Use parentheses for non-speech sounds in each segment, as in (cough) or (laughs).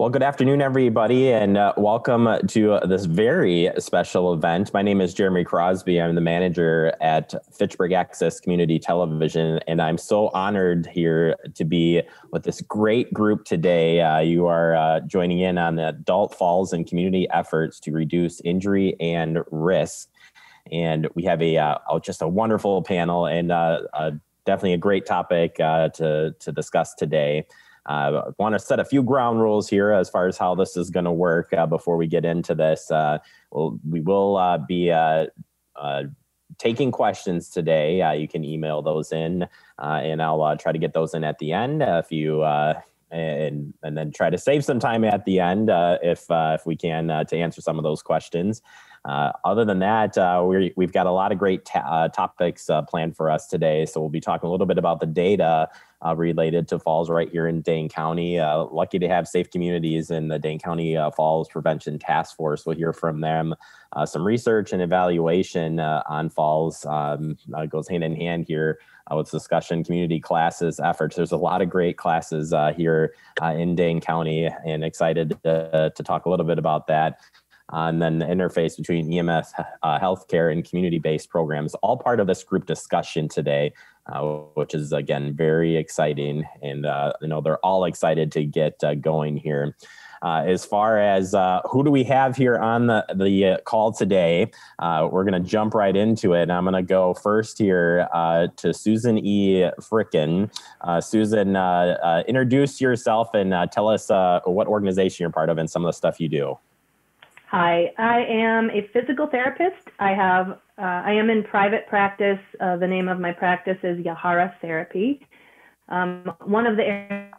Well, good afternoon, everybody, and uh, welcome to uh, this very special event. My name is Jeremy Crosby. I'm the manager at Fitchburg Access Community Television, and I'm so honored here to be with this great group today. Uh, you are uh, joining in on the Adult Falls and community efforts to reduce injury and risk. And we have a uh, oh, just a wonderful panel and uh, definitely a great topic to, to discuss today. Uh, I want to set a few ground rules here as far as how this is going to work uh, before we get into this. Uh, we'll, we will uh, be uh, uh, taking questions today. you can email those in, and I'll try to get those in at the end. if you and and then try to save some time at the end if if we can to answer some of those questions. Uh, other than that, uh, we have got a lot of great ta- uh, topics planned for us today. So we'll be talking a little bit about the data uh, related to falls right here in Dane County. Uh, lucky to have safe communities in the Dane County uh, Falls Prevention Task Force. We'll hear from them. Uh, some research and evaluation uh, on falls um, uh, goes hand in hand here with discussion, community classes, efforts. There's a lot of great classes here in Dane County, and excited to, to talk a little bit about that. Uh, and then the interface between EMS, uh, healthcare, and community-based programs, all part of this group discussion today, uh, which is again very exciting. And uh, you know they're all excited to get uh, going here. Uh, as far as who do we have here on the the call today, we're going to jump right into it. And I'm going to go first here to Susan E. Frikken. Susan, introduce yourself and tell us what organization you're part of and some of the stuff you do. Hi, I am a physical therapist. I have uh, I am in private practice. Uh, the name of my practice is Yahara Therapy. Um, one of the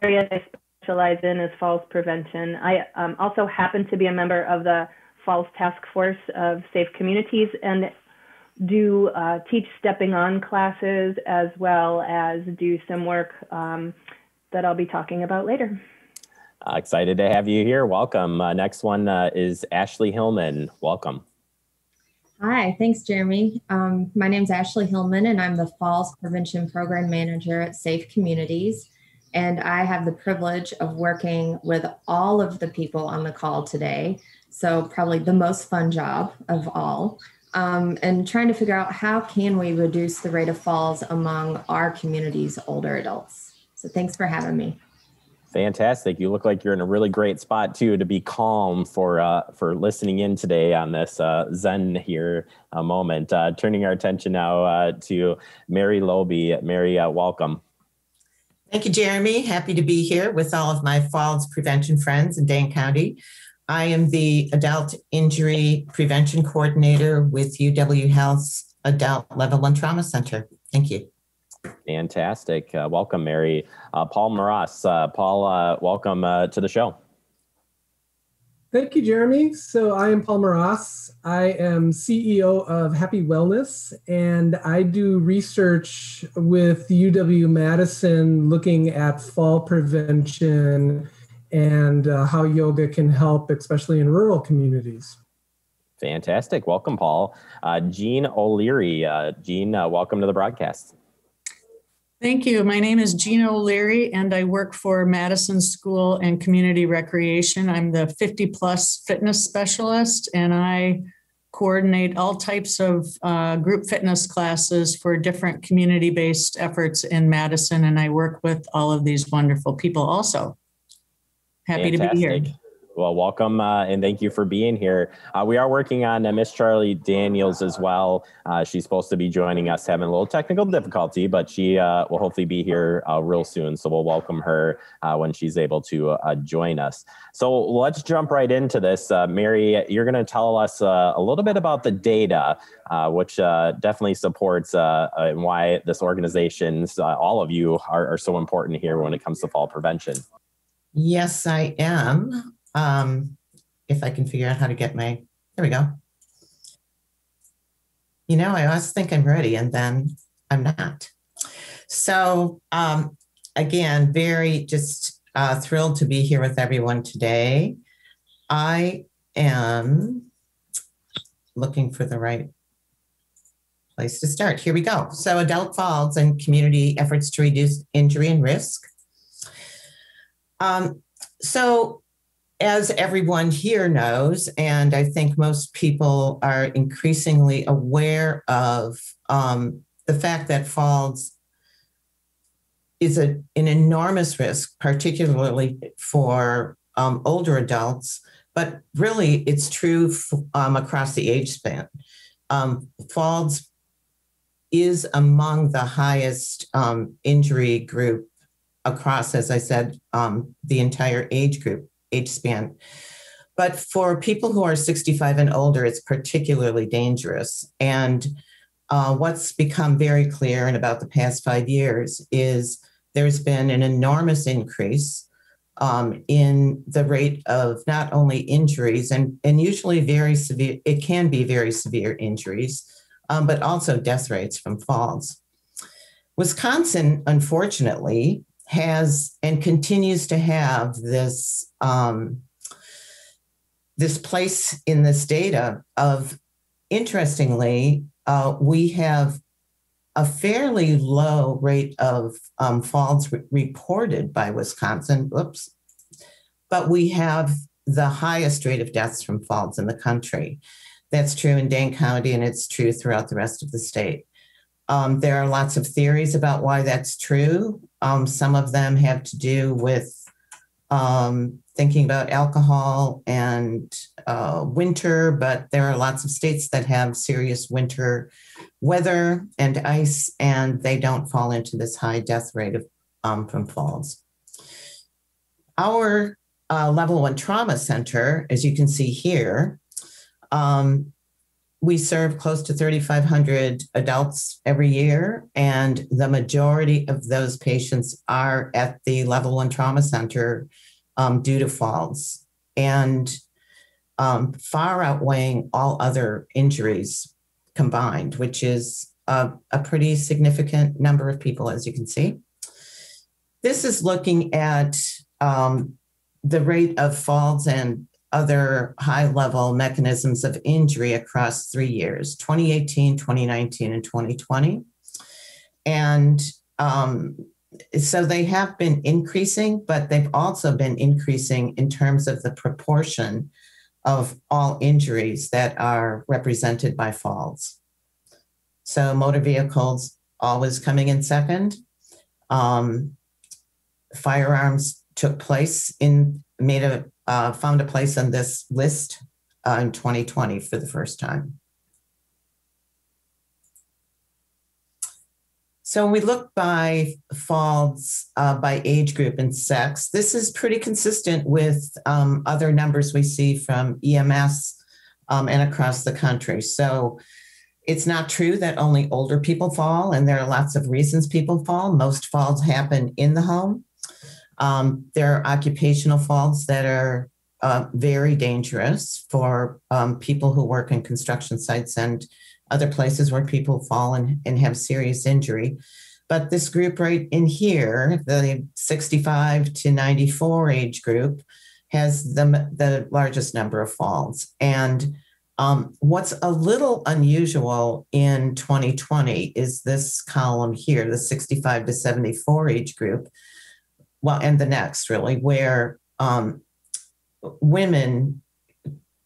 areas I specialize in is falls prevention. I um, also happen to be a member of the Falls Task Force of Safe Communities and do uh, teach stepping on classes as well as do some work um, that I'll be talking about later. Uh, excited to have you here. Welcome. Uh, next one uh, is Ashley Hillman. Welcome. Hi, thanks, Jeremy. Um, my name is Ashley Hillman, and I'm the Falls Prevention Program Manager at Safe Communities. And I have the privilege of working with all of the people on the call today. So, probably the most fun job of all. Um, and trying to figure out how can we reduce the rate of falls among our community's older adults. So, thanks for having me. Fantastic. You look like you're in a really great spot too to be calm for uh, for listening in today on this uh, Zen here uh, moment. Uh, turning our attention now uh, to Mary Lauby. Mary, uh, welcome. Thank you, Jeremy. Happy to be here with all of my falls prevention friends in Dane County. I am the Adult Injury Prevention Coordinator with UW Health's Adult Level 1 Trauma Center. Thank you. Fantastic. Uh, welcome, Mary. Uh, Paul Mross. Uh, Paul, uh, welcome uh, to the show. Thank you, Jeremy. So I am Paul Mross. I am CEO of Happy Wellness, and I do research with UW Madison looking at fall prevention and uh, how yoga can help, especially in rural communities. Fantastic. Welcome, Paul. Jean O'Leary. Jean, welcome to the broadcast. Thank you. My name is Gina O'Leary, and I work for Madison School and Community Recreation. I'm the 50 plus fitness specialist, and I coordinate all types of uh, group fitness classes for different community based efforts in Madison. And I work with all of these wonderful people also. Happy Fantastic. to be here. Well, welcome uh, and thank you for being here. Uh, we are working on uh, Miss Charlie Daniels as well. Uh, she's supposed to be joining us, having a little technical difficulty, but she uh, will hopefully be here uh, real soon. So we'll welcome her when she's able to join us. So let's jump right into this. Mary, you're going to tell us a little bit about the data, which definitely supports and why this organization's, all of you are, are so important here when it comes to fall prevention. Yes, I am um, if I can figure out how to get my, there we go. You know, I always think I'm ready and then I'm not. So, um, again, very just uh, thrilled to be here with everyone today. I am looking for the right place to start. Here we go. So, adult falls and community efforts to reduce injury and risk. Um, so, as everyone here knows, and I think most people are increasingly aware of um, the fact that falls is a, an enormous risk, particularly for um, older adults, but really it's true um, across the age span. Um, falls is among the highest um, injury group across, as I said, um, the entire age group, age span. But for people who are 65 and older, it's particularly dangerous. And uh, what's become very clear in about the past five years is there's been an enormous increase um, in the rate of not only injuries and, and usually very severe, it can be very severe injuries, um, but also death rates from falls. Wisconsin, unfortunately, has and continues to have this um, this place in this data of interestingly uh, we have a fairly low rate of um, falls re- reported by Wisconsin. Oops. But we have the highest rate of deaths from falls in the country. That's true in Dane County and it's true throughout the rest of the state. Um, there are lots of theories about why that's true. Um, some of them have to do with um, thinking about alcohol and uh, winter, but there are lots of states that have serious winter weather and ice, and they don't fall into this high death rate of, um, from falls. Our uh, level one trauma center, as you can see here, um, we serve close to 3,500 adults every year, and the majority of those patients are at the level one trauma center um, due to falls and um, far outweighing all other injuries combined, which is a, a pretty significant number of people, as you can see. This is looking at um, the rate of falls and other high level mechanisms of injury across three years 2018, 2019, and 2020. And um, so they have been increasing, but they've also been increasing in terms of the proportion of all injuries that are represented by falls. So motor vehicles always coming in second. Um, firearms took place in made a uh, found a place on this list uh, in 2020 for the first time. So when we look by falls uh, by age group and sex, this is pretty consistent with um, other numbers we see from EMS um, and across the country. So it's not true that only older people fall, and there are lots of reasons people fall. Most falls happen in the home. Um, there are occupational falls that are uh, very dangerous for um, people who work in construction sites and other places where people fall and, and have serious injury. But this group right in here, the 65 to 94 age group, has the, the largest number of falls. And um, what's a little unusual in 2020 is this column here, the 65 to 74 age group, well, and the next really, where um, women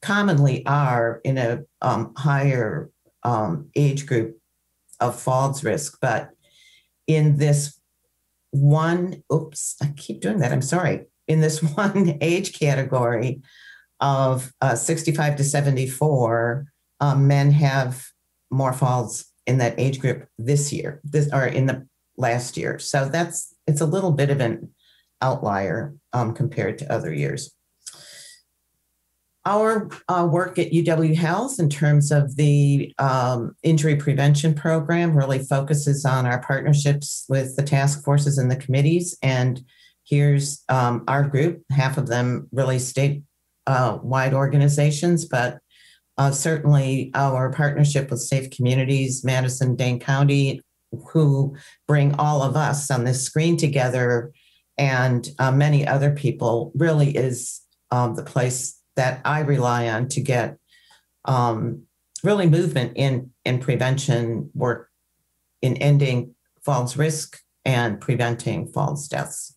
commonly are in a um, higher um, age group of falls risk. But in this one, oops, I keep doing that. I'm sorry. In this (laughs) one age category of uh, 65 to 74, um, men have more falls in that age group this year, this or in the last year. So that's it's a little bit of an outlier um, compared to other years our uh, work at UW Health in terms of the um, injury prevention program really focuses on our partnerships with the task forces and the committees. And here's um, our group, half of them really state uh, wide organizations, but uh, certainly our partnership with Safe Communities, Madison, Dane County, who bring all of us on this screen together and uh, many other people really is um, the place that I rely on to get um, really movement in in prevention work in ending falls risk and preventing falls deaths.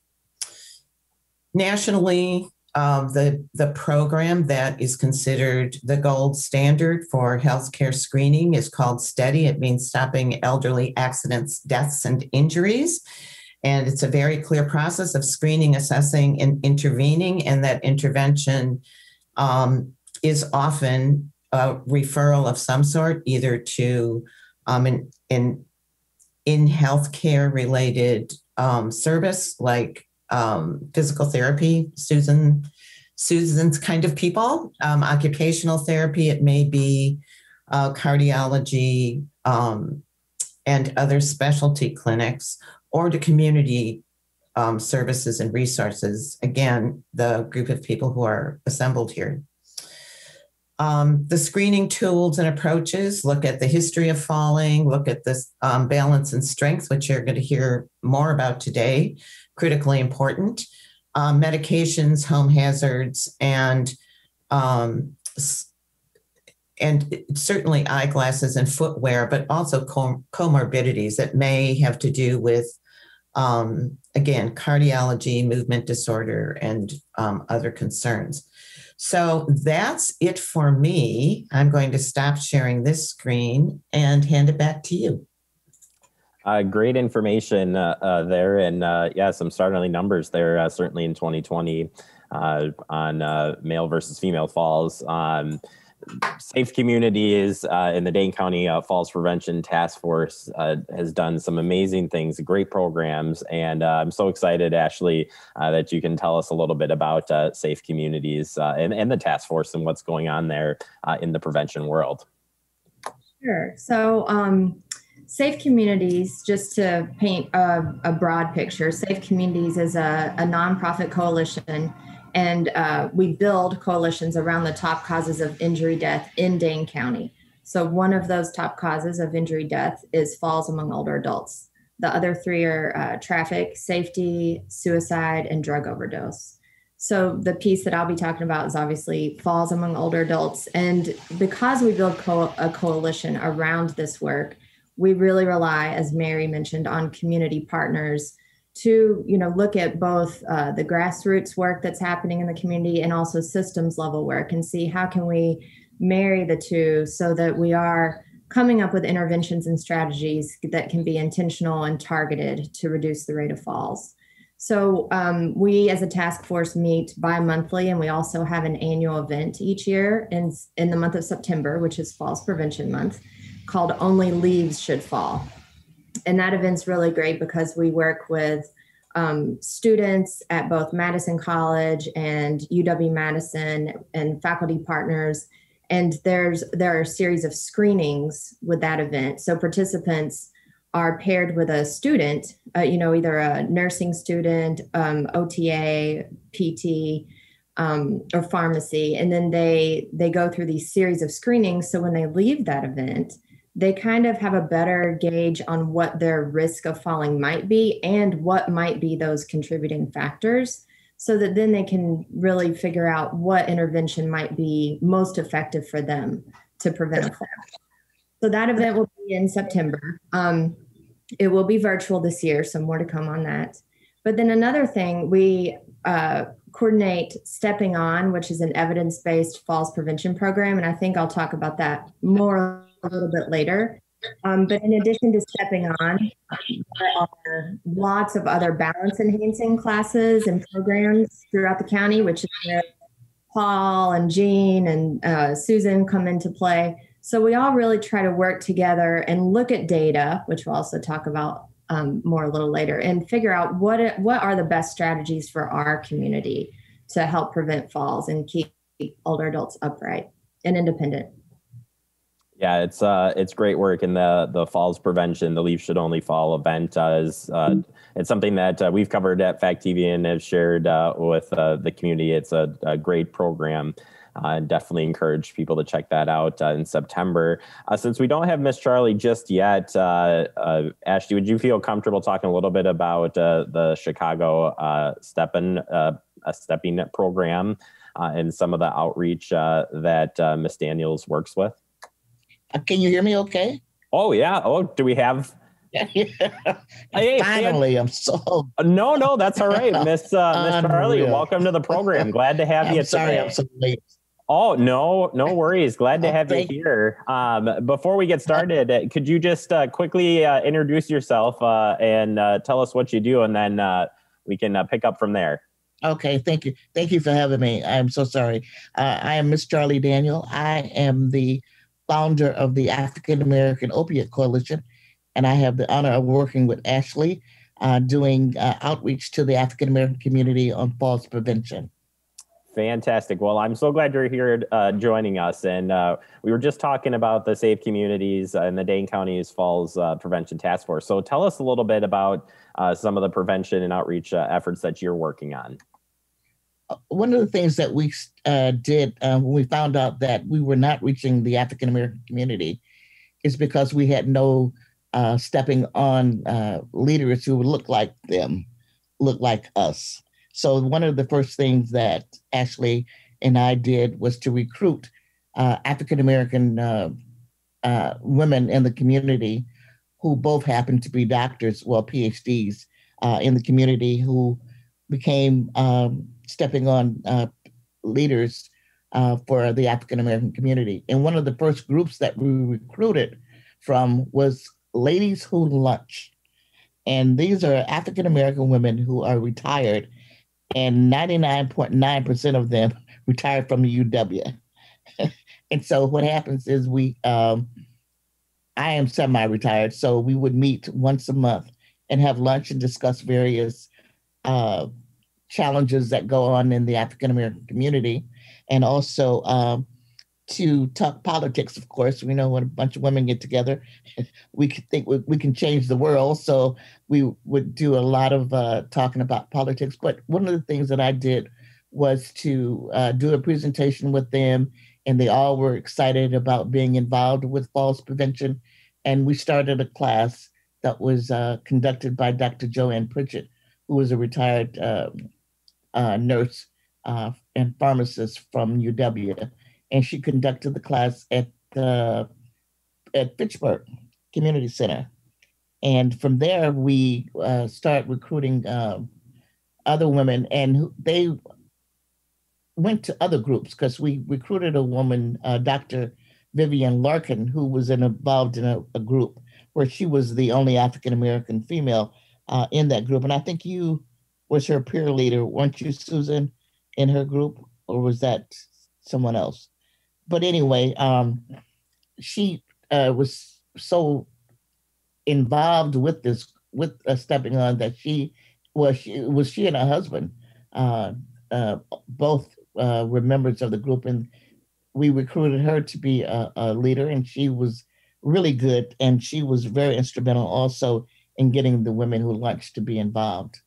Nationally, um, the, the program that is considered the gold standard for healthcare screening is called STEADI. It means Stopping Elderly Accidents, Deaths, and Injuries. And it's a very clear process of screening, assessing, and intervening. And that intervention um, is often a referral of some sort, either to um, in, in, in healthcare related um, service like um, physical therapy, Susan, Susan's kind of people, um, occupational therapy. It may be uh, cardiology um, and other specialty clinics, or to community um, services and resources. Again, the group of people who are assembled here. Um, the screening tools and approaches look at the history of falling, look at this um, balance and strength, which you're going to hear more about today, critically important. Um, medications, home hazards, and um, and certainly eyeglasses and footwear, but also com- comorbidities that may have to do with, um, again, cardiology, movement disorder, and um, other concerns. So that's it for me. I'm going to stop sharing this screen and hand it back to you. Uh, great information uh, uh, there, and uh, yeah, some startling numbers there. Uh, certainly in 2020 uh, on male versus female falls. Um, Safe Communities uh, in the Dane County uh, Falls Prevention Task Force uh, has done some amazing things, great programs, and uh, I'm so excited, Ashley, uh, that you can tell us a little bit about uh, Safe Communities and, and the task force and what's going on there in the prevention world. Sure. So, um, Safe Communities, just to paint a, a, broad picture, Safe Communities is a, a nonprofit coalition and uh, we build coalitions around the top causes of injury death in Dane County. So, one of those top causes of injury death is falls among older adults. The other three are uh, traffic, safety, suicide, and drug overdose. So, the piece that I'll be talking about is obviously falls among older adults. And because we build co- a coalition around this work, we really rely, as Mary mentioned, on community partners to you know look at both uh, the grassroots work that's happening in the community and also systems level work and see how can we marry the two so that we are coming up with interventions and strategies that can be intentional and targeted to reduce the rate of falls. So um, we as a task force meet bi-monthly and we also have an annual event each year in, in the month of september which is falls prevention month called only leaves should fall and that event's really great because we work with um, students at both Madison College and UW Madison and faculty partners. And there's there are a series of screenings with that event. So participants are paired with a student, uh, you know, either a nursing student, um, OTA, PT, um, or pharmacy, and then they they go through these series of screenings. So when they leave that event, they kind of have a better gauge on what their risk of falling might be and what might be those contributing factors so that then they can really figure out what intervention might be most effective for them to prevent a fall. So that event will be in September. Um, it will be virtual this year, so more to come on that. But then another thing, we uh, coordinate Stepping On, which is an evidence based falls prevention program. And I think I'll talk about that more a little bit later. Um, but in addition to stepping on, there are lots of other balance enhancing classes and programs throughout the county, which is where Paul and Jean and uh, Susan come into play. So we all really try to work together and look at data, which we'll also talk about um, more a little later, and figure out what what are the best strategies for our community to help prevent falls and keep older adults upright and independent. Yeah, it's uh, it's great work in the the falls prevention. The Leaf Should Only Fall event uh, is uh, it's something that uh, we've covered at Fact TV and have shared uh, with uh, the community. It's a, a great program. Uh, definitely encourage people to check that out in September. Since we don't have Miss Charlie just yet, Ashley, would you feel comfortable talking a little bit about the Chicago uh, Steppin, Stepping program and some of the outreach that Miss Daniels works with? Can you hear me okay? Oh, yeah. Oh, do we have (laughs) hey, Finally, I'm so no, no, that's all right, Miss uh, Miss Charlie. Welcome to the program. Glad to have I'm you. Sorry, today. I'm so late. Oh no, no worries. Glad to oh, have you here. Um, before we get started, uh, could you just uh, quickly uh, introduce yourself uh, and uh, tell us what you do, and then uh, we can pick up from there. Okay, thank you, thank you for having me. I'm so sorry. I am Miss Charlie Daniel. I am the founder of the African American Opiate Coalition, and I have the honor of working with Ashley, doing outreach to the African American community on falls prevention. Fantastic. Well, I'm so glad you're here uh, joining us. And uh, we were just talking about the Safe Communities and the Dane County's Falls uh, Prevention Task Force. So tell us a little bit about uh, some of the prevention and outreach uh, efforts that you're working on. Uh, one of the things that we did when we found out that we were not reaching the African American community is because we had no stepping on leaders who would look like them, look like us. So one of the first things that Ashley and I did was to recruit uh, African American uh, uh, women in the community who both happened to be doctors, well, PhDs uh, in the community who became um, stepping on uh, leaders uh, for the African American community. And one of the first groups that we recruited from was Ladies Who Lunch. And these are African American women who are retired and 99.9% of them (laughs) retired from the UW. (laughs) and so what happens is we, um, I am semi-retired, so we would meet once a month and have lunch and discuss various uh, challenges that go on in the African American community, and also um, to talk politics, of course. We know when a bunch of women get together, (laughs) we think we, we can change the world. So we would do a lot of uh, talking about politics. But one of the things that I did was to uh, do a presentation with them, and they all were excited about being involved with falls prevention. And we started a class that was uh, conducted by Dr. Joanne Pritchett, who was a retired um, uh, nurse uh, and pharmacist from UW and she conducted the class at the at Fitchburg Community Center. And from there, we uh, start recruiting uh, other women, and they went to other groups because we recruited a woman, uh, Dr. Vivian Larkin, who was in, involved in a, a, group where she was the only African American female uh, in that group. And I think you was her peer leader, weren't you, Susan, in her group, or was that someone else? but anyway, um, she uh, was so involved with this with uh, stepping on that she was she was she and her husband uh, uh, both uh, were members of the group and we recruited her to be a, a, leader and she was really good and she was very instrumental also in getting the women who lunch to be involved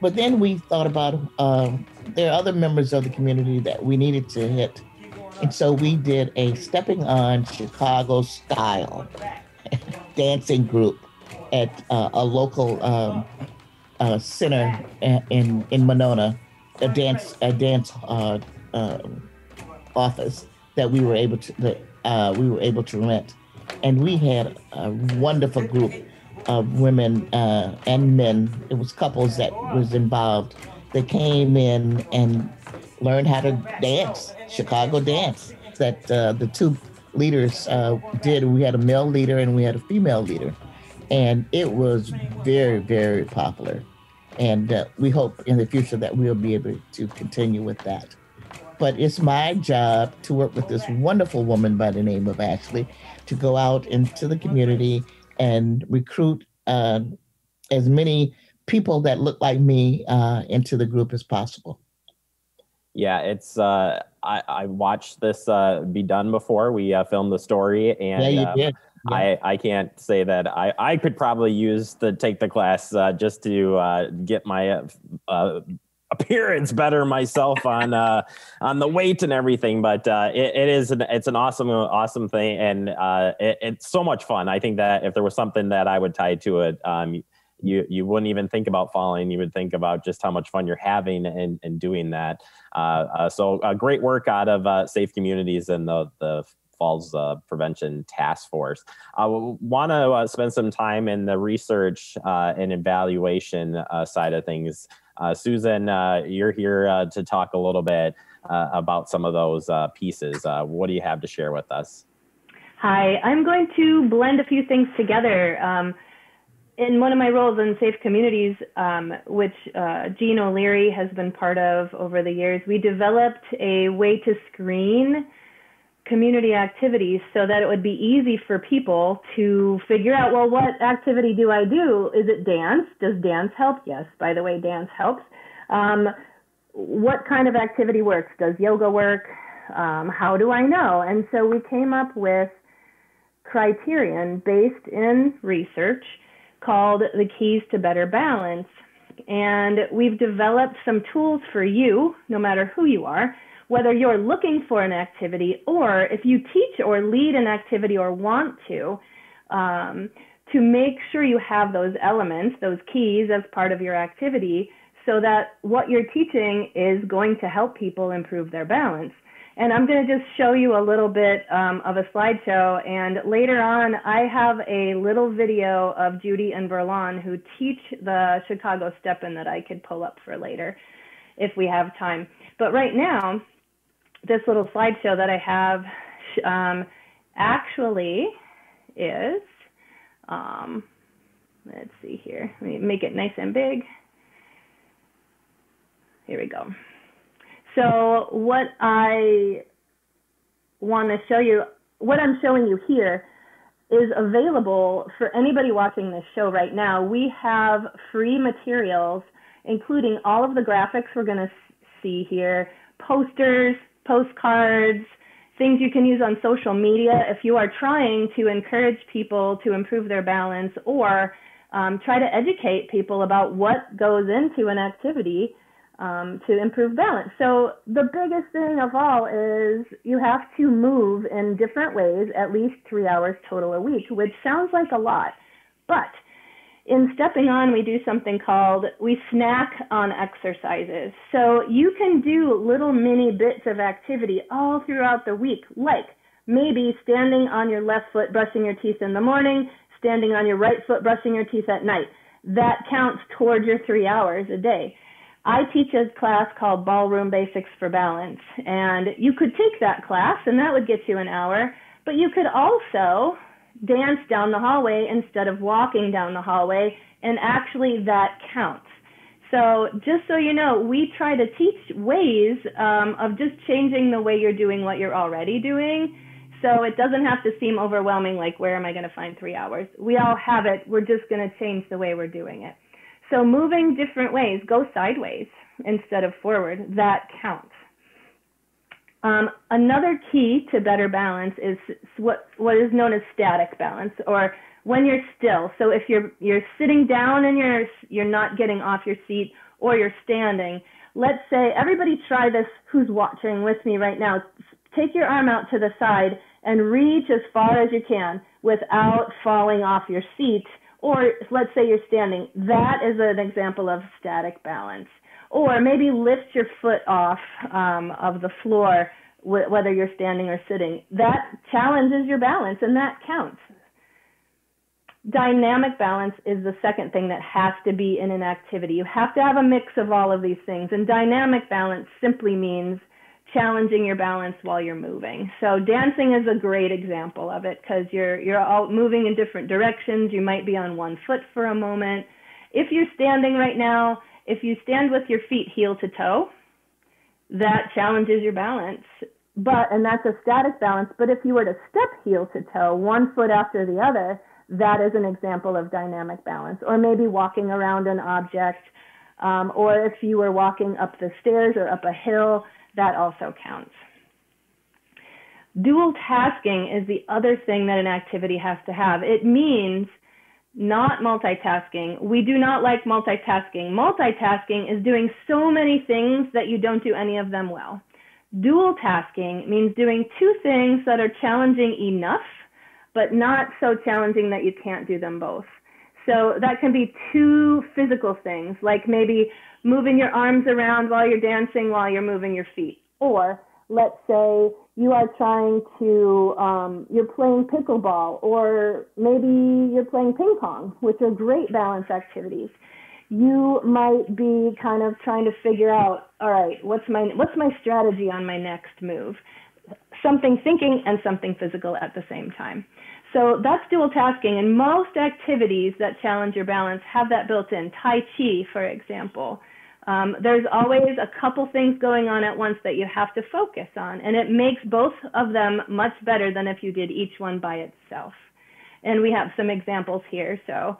but then we thought about uh, there are other members of the community that we needed to hit. And so we did a Stepping On Chicago style (laughs) dancing group at uh, a local um, uh, center in in Monona, a dance a dance uh, um, office that we were able to that uh, we were able to rent, and we had a wonderful group of women uh, and men. It was couples that was involved. They came in and learned how to dance, Chicago dance, that uh, the two leaders uh, did. We had a male leader and we had a female leader. And it was very, very popular. And uh, we hope in the future that we'll be able to continue with that. But it's my job to work with this wonderful woman by the name of Ashley to go out into the community and recruit uh, as many people that look like me uh, into the group as possible. Yeah, it's uh, I, I watched this uh, be done before we uh, filmed the story, and yeah, you uh, did. Yeah. I, I can't say that I, I could probably use the take the class uh, just to uh, get my uh, appearance better myself on uh, on the weight and everything. But uh, it, it is an, it's an awesome awesome thing, and uh, it, it's so much fun. I think that if there was something that I would tie to it, um, you you wouldn't even think about falling. You would think about just how much fun you're having and, and doing that. Uh, uh, so uh, great work out of uh, Safe Communities and the the Falls uh, Prevention Task Force. I want to uh, spend some time in the research uh, and evaluation uh, side of things. Uh, Susan, you're here to talk a little bit about some of those pieces. what do you have to share with us? Hi, I'm going to blend a few things together. Um, in one of my roles in Safe Communities, um, which uh, Jean O'Leary has been part of over the years, we developed a way to screen community activities so that it would be easy for people to figure out, well, what activity do I do? Is it dance? Does dance help? Yes, by the way, dance helps. Um, what kind of activity works? Does yoga work? Um, how do I know? And so we came up with criterion based in research called the Keys to Better Balance. And we've developed some tools for you, no matter who you are, whether you're looking for an activity or if you teach or lead an activity or want to, um, to make sure you have those elements, those keys as part of your activity so that what you're teaching is going to help people improve their balance. And I'm going to just show you a little bit um, of a slideshow. And later on, I have a little video of Judy and Verlon who teach the Chicago Steppin' that I could pull up for later if we have time. But right now, this little slideshow that I have um, actually is, um, let's see here, let me make it nice and big. Here we go. So what I want to show you, what I'm showing you here is available for anybody watching this show right now. We have free materials, including all of the graphics we're going to see here, posters, postcards, things you can use on social media if you are trying to encourage people to improve their balance or um, try to educate people about what goes into an activity um, to improve balance. So the biggest thing of all is you have to move in different ways at least three hours total a week, which sounds like a lot. But in stepping on, we do something called we snack on exercises. So you can do little mini bits of activity all throughout the week, like maybe standing on your left foot brushing your teeth in the morning, standing on your right foot brushing your teeth at night. That counts towards your three hours a day. I teach a class called Ballroom Basics for Balance, and you could take that class, and that would get you an hour. But you could also dance down the hallway instead of walking down the hallway, and actually that counts. So just so you know, we try to teach ways um, of just changing the way you're doing what you're already doing. So it doesn't have to seem overwhelming, like where am I going to find three hours? We all have it. We're just going to change the way we're doing it. So moving different ways, go sideways instead of forward, that counts. Um, another key to better balance is what, what is known as static balance or when you're still. So if you're, you're sitting down and you're, you're not getting off your seat or you're standing, let's say everybody try this who's watching with me right now. Take your arm out to the side and reach as far as you can without falling off your seat or let's say you're standing, that is an example of static balance. Or maybe lift your foot off um, of the floor, wh- whether you're standing or sitting. That challenges your balance, and that counts. Dynamic balance is the second thing that has to be in an activity. You have to have a mix of all of these things. And dynamic balance simply means challenging your balance while you're moving. So dancing is a great example of it because you're you're all moving in different directions. You might be on one foot for a moment. If you're standing right now, if you stand with your feet heel to toe, that challenges your balance. But and that's a static balance, but if you were to step heel to toe, one foot after the other, that is an example of dynamic balance. Or maybe walking around an object, um, or if you were walking up the stairs or up a hill, that also counts. Dual tasking is the other thing that an activity has to have. It means not multitasking. We do not like multitasking. Multitasking is doing so many things that you don't do any of them well. Dual tasking means doing two things that are challenging enough, but not so challenging that you can't do them both. So that can be two physical things, like maybe moving your arms around while you're dancing while you're moving your feet. Or let's say you are trying to, um, you're playing pickleball, or maybe you're playing ping pong, which are great balance activities. You might be kind of trying to figure out, all right, what's my what's my strategy on my next move? Something thinking and something physical at the same time. So that's dual tasking, and most activities that challenge your balance have that built in. Tai Chi, for example. Um, there's always a couple things going on at once that you have to focus on, and it makes both of them much better than if you did each one by itself. And we have some examples here. So,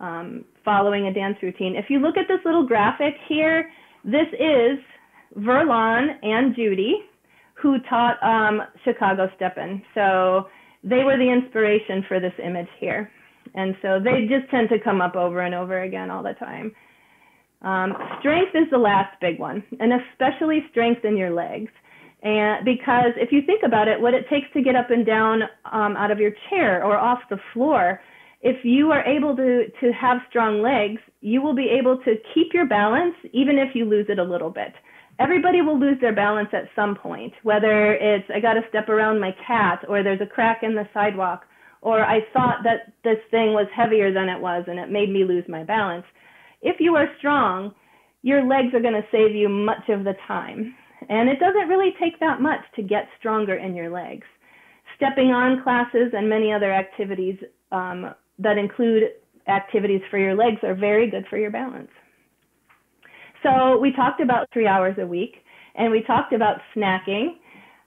um, following a dance routine. If you look at this little graphic here, this is Verlon and Judy, who taught um, Chicago Steppin'. So they were the inspiration for this image here. And so they just tend to come up over and over again all the time. Um, strength is the last big one, and especially strength in your legs. And because if you think about it, what it takes to get up and down um, out of your chair or off the floor, if you are able to, to have strong legs, you will be able to keep your balance even if you lose it a little bit. Everybody will lose their balance at some point, whether it's I got to step around my cat or there's a crack in the sidewalk or I thought that this thing was heavier than it was and it made me lose my balance if you are strong, your legs are going to save you much of the time. And it doesn't really take that much to get stronger in your legs. Stepping on classes and many other activities um, that include activities for your legs are very good for your balance. So we talked about three hours a week and we talked about snacking.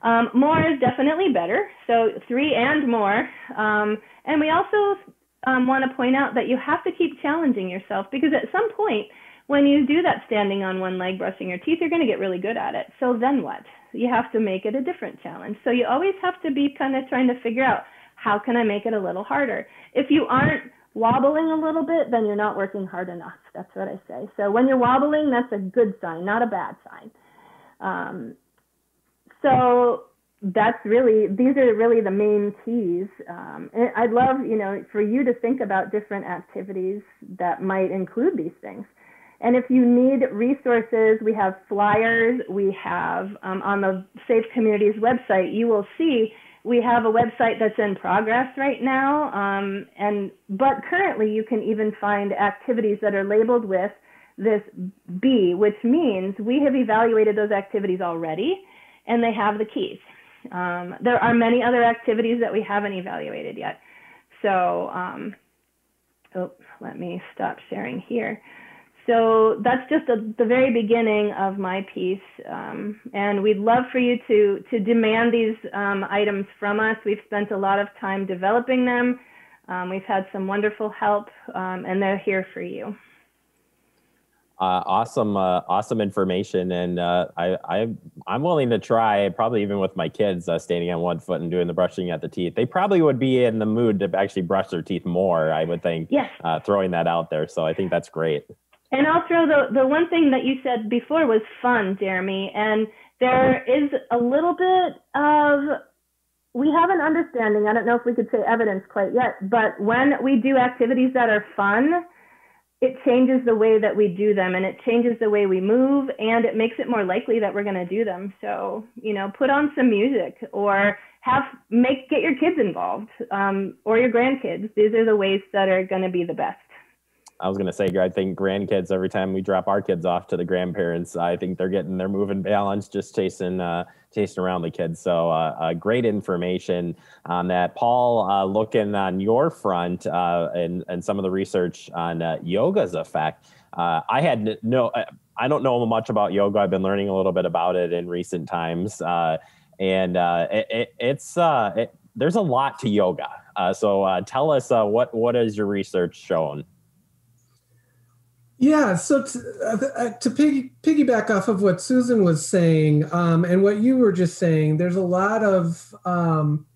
Um, more is definitely better, so three and more. Um, and we also um, want to point out that you have to keep challenging yourself because at some point, when you do that standing on one leg, brushing your teeth, you're going to get really good at it. So then what? You have to make it a different challenge. So you always have to be kind of trying to figure out how can I make it a little harder. If you aren't wobbling a little bit, then you're not working hard enough. That's what I say. So when you're wobbling, that's a good sign, not a bad sign. Um, so that's really these are really the main keys. Um, i'd love you know for you to think about different activities that might include these things. And if you need resources we have flyers we have um, on the safe communities website you will see we have a website that's in progress right now. Um, and but currently you can even find activities that are labeled with this b which means we have evaluated those activities already and they have the keys um, there are many other activities that we haven't evaluated yet. So, um, let me stop sharing here. So that's just a, the very beginning of my piece, um, and we'd love for you to to demand these um, items from us. We've spent a lot of time developing them. Um, we've had some wonderful help, um, and they're here for you. Uh, awesome, uh, awesome information, and uh, I, I, I'm willing to try. Probably even with my kids uh, standing on one foot and doing the brushing at the teeth, they probably would be in the mood to actually brush their teeth more. I would think. Yes. Uh, throwing that out there, so I think that's great. And I'll throw the the one thing that you said before was fun, Jeremy, and there is a little bit of we have an understanding. I don't know if we could say evidence quite yet, but when we do activities that are fun it changes the way that we do them and it changes the way we move and it makes it more likely that we're going to do them. So you know put on some music or have make get your kids involved um, or your grandkids. These are the ways that are going to be the best I was gonna say, I think grandkids. Every time we drop our kids off to the grandparents, I think they're getting their moving balance, just chasing, uh, chasing around the kids. So, uh, uh, great information on that, Paul. Uh, looking on your front uh, and and some of the research on uh, yoga's effect. I had no, I don't know much about yoga. I've been learning a little bit about it in recent times, and it, it, it's it, there's a lot to yoga. so, tell us what what has your research shown? Yeah, so to, uh, to piggy, piggyback off of what Susan was saying um, and what you were just saying, there's a lot of um,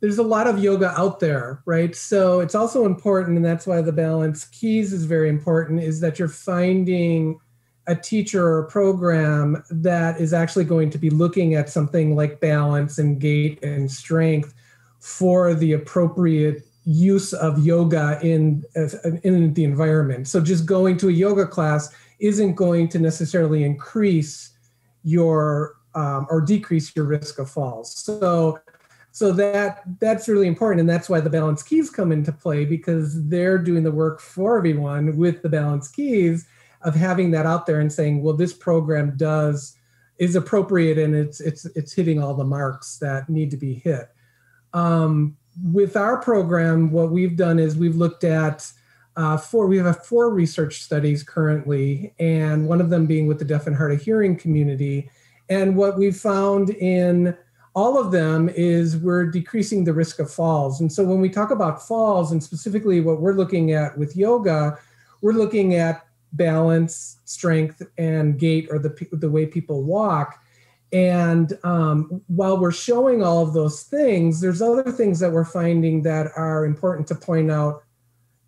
there's a lot of yoga out there, right? So it's also important, and that's why the balance keys is very important. Is that you're finding a teacher or a program that is actually going to be looking at something like balance and gait and strength for the appropriate use of yoga in in the environment. So just going to a yoga class isn't going to necessarily increase your um, or decrease your risk of falls. So so that that's really important and that's why the balance keys come into play because they're doing the work for everyone with the balance keys of having that out there and saying well this program does is appropriate and it's it's it's hitting all the marks that need to be hit um, with our program what we've done is we've looked at uh, four we have four research studies currently and one of them being with the deaf and hard of hearing community and what we've found in all of them is we're decreasing the risk of falls. And so when we talk about falls, and specifically what we're looking at with yoga, we're looking at balance, strength, and gait, or the, the way people walk. And um, while we're showing all of those things, there's other things that we're finding that are important to point out,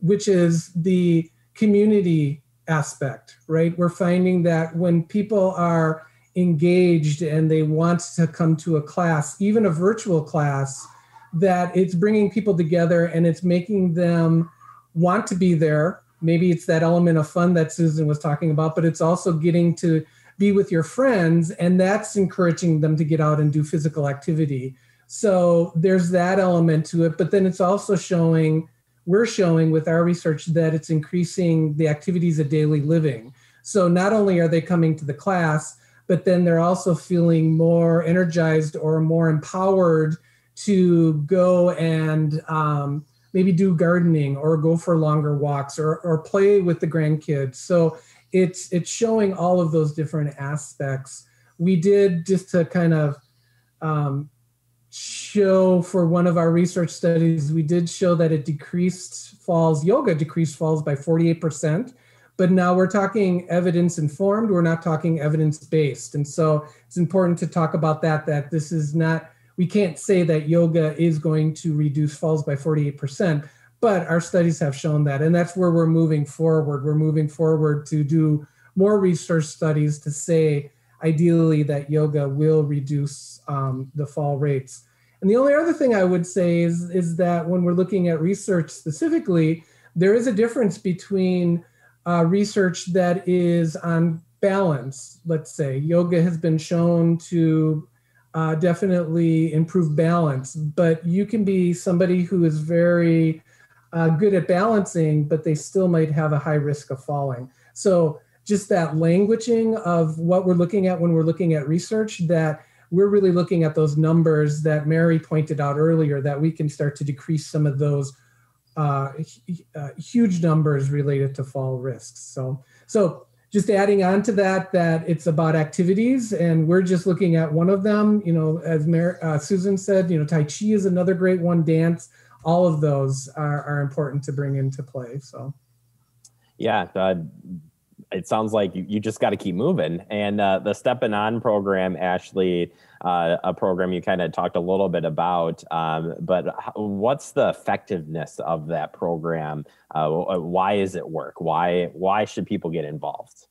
which is the community aspect, right? We're finding that when people are engaged and they want to come to a class, even a virtual class, that it's bringing people together and it's making them want to be there. Maybe it's that element of fun that Susan was talking about, but it's also getting to be with your friends and that's encouraging them to get out and do physical activity. So there's that element to it, but then it's also showing, we're showing with our research that it's increasing the activities of daily living. So not only are they coming to the class, but then they're also feeling more energized or more empowered to go and um, maybe do gardening or go for longer walks or, or play with the grandkids. So it's it's showing all of those different aspects. We did just to kind of um, show for one of our research studies, we did show that it decreased falls, yoga decreased falls by 48%. But now we're talking evidence informed, we're not talking evidence based. And so it's important to talk about that, that this is not, we can't say that yoga is going to reduce falls by 48%, but our studies have shown that. And that's where we're moving forward. We're moving forward to do more research studies to say, ideally, that yoga will reduce um, the fall rates. And the only other thing I would say is, is that when we're looking at research specifically, there is a difference between uh, research that is on balance, let's say. Yoga has been shown to uh, definitely improve balance, but you can be somebody who is very uh, good at balancing, but they still might have a high risk of falling. So, just that languaging of what we're looking at when we're looking at research, that we're really looking at those numbers that Mary pointed out earlier, that we can start to decrease some of those uh, uh, huge numbers related to fall risks. So, so just adding on to that, that it's about activities, and we're just looking at one of them. You know, as Mar- uh, Susan said, you know, Tai Chi is another great one. Dance, all of those are, are important to bring into play. So, yeah, uh, it sounds like you, you just got to keep moving. And uh, the Stepping On program, Ashley, uh, a program you kind of talked a little bit about, um, but what's the effectiveness of that program? Uh, why is it work? Why why should people get involved?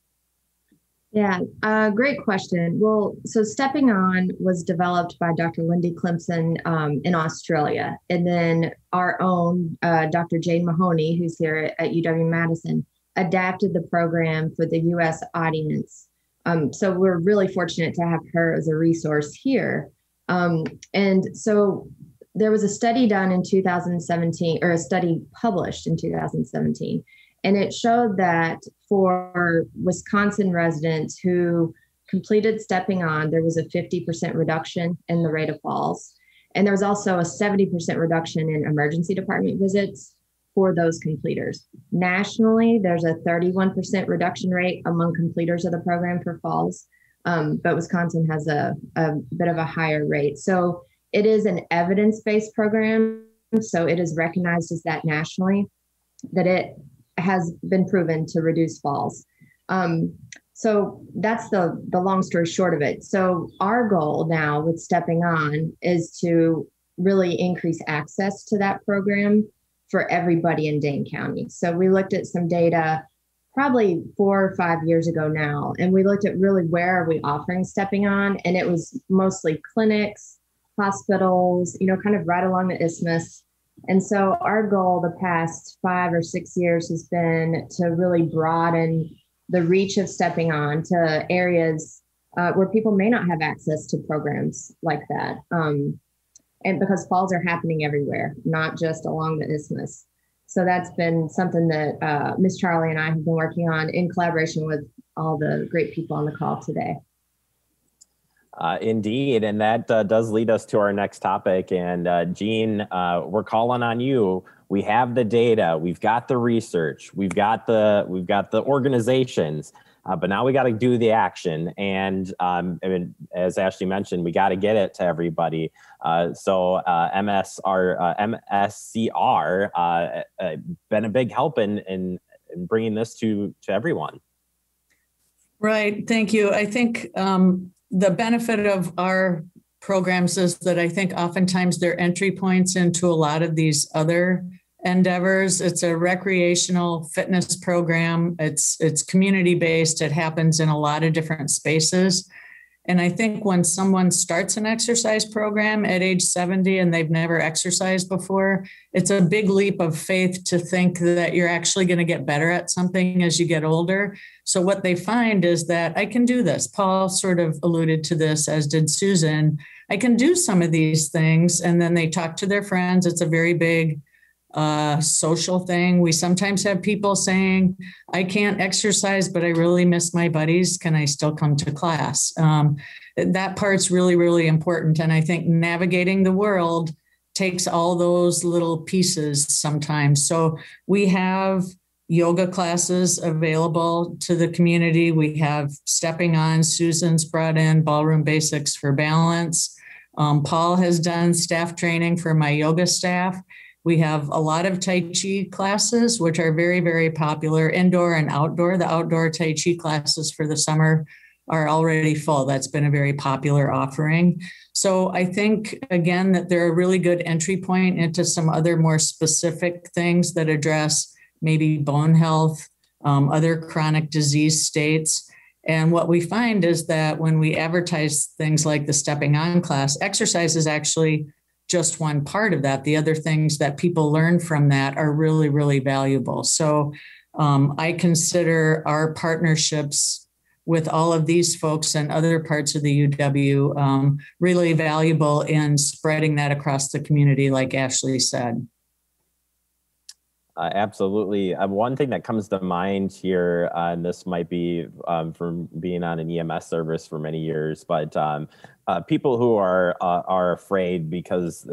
Yeah, uh, great question. Well, so Stepping On was developed by Dr. Lindy Clemson um, in Australia, and then our own uh, Dr. Jane Mahoney, who's here at, at UW Madison adapted the program for the US audience. Um, so we're really fortunate to have her as a resource here. Um, and so there was a study done in 2017, or a study published in 2017, and it showed that for Wisconsin residents who completed stepping on, there was a 50% reduction in the rate of falls. And there was also a 70% reduction in emergency department visits for those completers. Nationally, there's a 31% reduction rate among completers of the program for falls, um, but Wisconsin has a, a bit of a higher rate. So it is an evidence based program. So it is recognized as that nationally, that it has been proven to reduce falls. Um, so that's the the long story short of it. So our goal now with stepping on is to really increase access to that program for everybody in Dane County. So we looked at some data probably four or five years ago now, and we looked at really where are we offering stepping on, and it was mostly clinics, hospitals, you know, kind of right along the isthmus. And so our goal the past five or six years has been to really broaden the reach of stepping on to areas uh, where people may not have access to programs like that. Um, and because falls are happening everywhere, not just along the isthmus. So that's been something that uh, Miss Charlie and I have been working on in collaboration with all the great people on the call today. Uh, indeed, and that uh, does lead us to our next topic. And uh, Jean, uh, we're calling on you. We have the data, we've got the research, we've got the we've got the organizations. Uh, but now we got to do the action. And um, I mean, as Ashley mentioned, we got to get it to everybody. Uh, so MSR, MSCR been a big help in, in, in, bringing this to, to everyone. Right. Thank you. I think um, the benefit of our programs is that I think oftentimes they're entry points into a lot of these other endeavors. It's a recreational fitness program. It's it's community based. It happens in a lot of different spaces. And I think when someone starts an exercise program at age 70 and they've never exercised before, it's a big leap of faith to think that you're actually going to get better at something as you get older. So, what they find is that I can do this. Paul sort of alluded to this, as did Susan. I can do some of these things. And then they talk to their friends. It's a very big uh, social thing. We sometimes have people saying, I can't exercise, but I really miss my buddies. Can I still come to class? Um, that part's really, really important. And I think navigating the world takes all those little pieces sometimes. So we have yoga classes available to the community. We have stepping on, Susan's brought in ballroom basics for balance. Um, Paul has done staff training for my yoga staff. We have a lot of Tai Chi classes, which are very, very popular indoor and outdoor. The outdoor Tai Chi classes for the summer are already full. That's been a very popular offering. So I think, again, that they're a really good entry point into some other more specific things that address maybe bone health, um, other chronic disease states. And what we find is that when we advertise things like the stepping on class, exercise is actually just one part of that. The other things that people learn from that are really, really valuable. So um, I consider our partnerships with all of these folks and other parts of the UW um, really valuable in spreading that across the community, like Ashley said. Uh, absolutely. Uh, one thing that comes to mind here, uh, and this might be um, from being on an EMS service for many years, but um, uh, people who are uh, are afraid because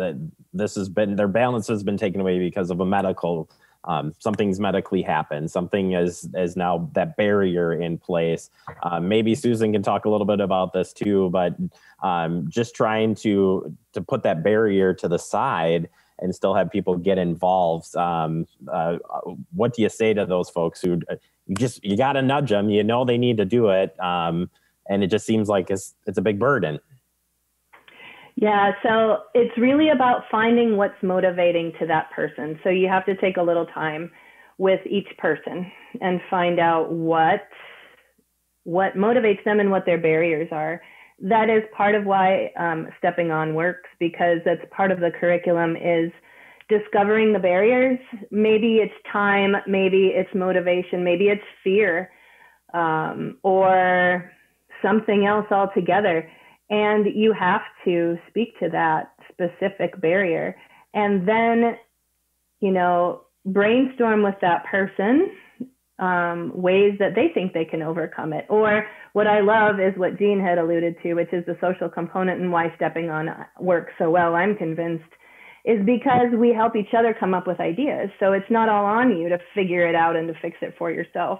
this has been their balance has been taken away because of a medical um, something's medically happened something is is now that barrier in place uh, maybe susan can talk a little bit about this too but um, just trying to to put that barrier to the side and still have people get involved. Um, uh, what do you say to those folks who uh, you just you got to nudge them? You know they need to do it, um, and it just seems like it's it's a big burden. Yeah, so it's really about finding what's motivating to that person. So you have to take a little time with each person and find out what what motivates them and what their barriers are that is part of why um, stepping on works because that's part of the curriculum is discovering the barriers. Maybe it's time maybe it's motivation maybe it's fear um, or something else altogether. And you have to speak to that specific barrier. And then you know brainstorm with that person um, ways that they think they can overcome it. Or what I love is what Jean had alluded to, which is the social component and why stepping on works so well. I'm convinced is because we help each other come up with ideas. So it's not all on you to figure it out and to fix it for yourself.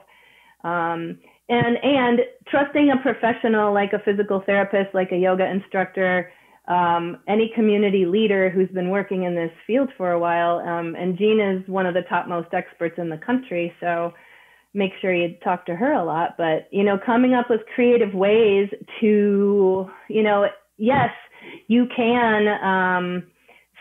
Um, and and trusting a professional like a physical therapist, like a yoga instructor, um, any community leader who's been working in this field for a while. Um, and Jean is one of the topmost experts in the country, so make sure you talk to her a lot, but you know, coming up with creative ways to, you know, yes, you can um,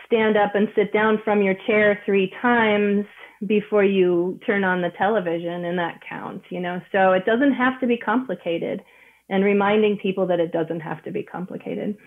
stand up and sit down from your chair three times before you turn on the television, and that counts, you know. So it doesn't have to be complicated, and reminding people that it doesn't have to be complicated.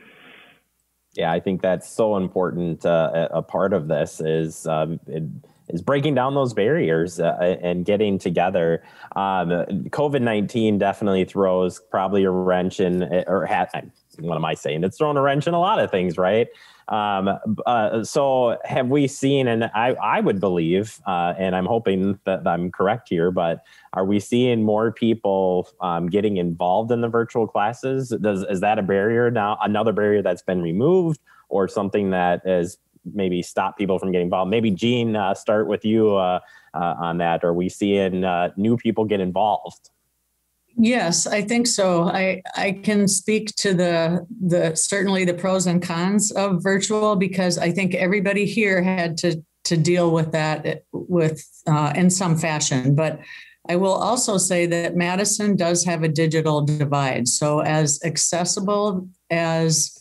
Yeah, I think that's so important. Uh, a part of this is um, it, is breaking down those barriers uh, and getting together. Um, COVID nineteen definitely throws probably a wrench in, or hat. What am I saying? It's thrown a wrench in a lot of things, right? Um, uh, so have we seen, and I, I would believe, uh, and I'm hoping that I'm correct here, but are we seeing more people um, getting involved in the virtual classes? Does, is that a barrier now, another barrier that's been removed or something that is maybe stop people from getting involved? Maybe Jean, uh, start with you uh, uh, on that. Are we seeing uh, new people get involved? Yes, I think so. I I can speak to the the certainly the pros and cons of virtual because I think everybody here had to to deal with that with uh, in some fashion. But I will also say that Madison does have a digital divide. So as accessible as